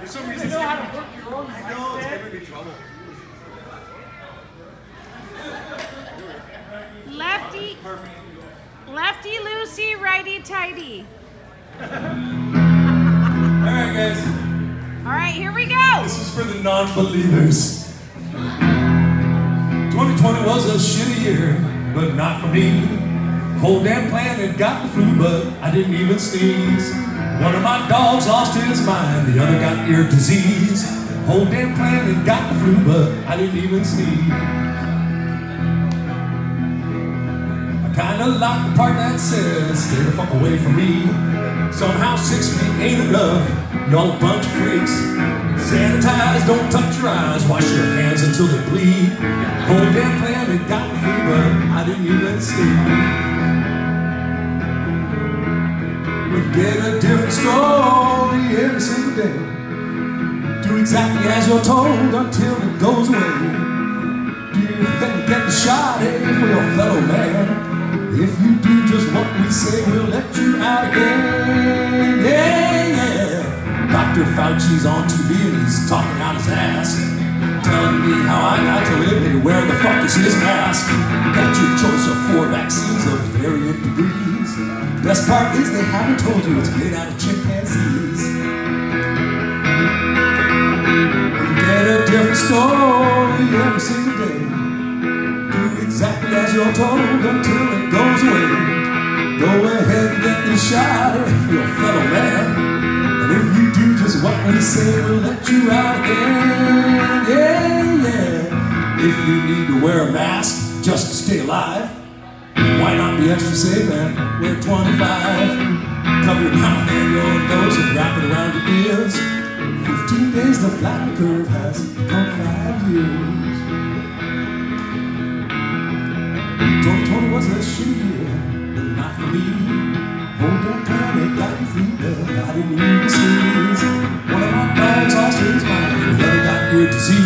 For some reason, You know how to work your own I know, it's mic giving me trouble. Lefty, Perfect. lefty loosey, righty tighty. All right, guys. All right, here we go. This is for the non-believers. 2020 was a shitty year, but not for me. Whole damn planet got the flu, but I didn't even sneeze. One of my dogs lost his mind, the other got ear disease. Whole damn planet got the flu, but I didn't even sneeze. I kinda like the part that says, stay the fuck away from me. Somehow six feet ain't enough, y'all a bunch of freaks. Sanitize, don't touch your eyes, wash your hands until they bleed. Whole damn planet got the flu, but I didn't even sleep. We get a different story every single day. Do exactly as you're told until it goes away. Do you think get the shot eh, for your fellow man? If you do just what we say, we'll let you out again. Yeah, yeah. Dr. Fauci's on TV and he's talking out his ass. Telling me how I got to live here. Where the fuck is his mask? Got your choice of four vaccines of varying degrees. Best part is they haven't told you it's made out of chimpanzees. You get a different story every single day. Do exactly as you're told until it goes away. Go ahead and get this shot if you're a fellow man. And if you do just what we say, we'll let you out again. Yeah, yeah. If you need to wear a mask just to stay alive, why not be extra safe and wear 25? Cover your mouth and your nose and wrap it around your ears. 15 days the flatten curve has come five years. 2020 was a shitty year, but not for me. Whole damn planet got me but I didn't even sneeze. One of my dogs lost his mind, the other got ear disease.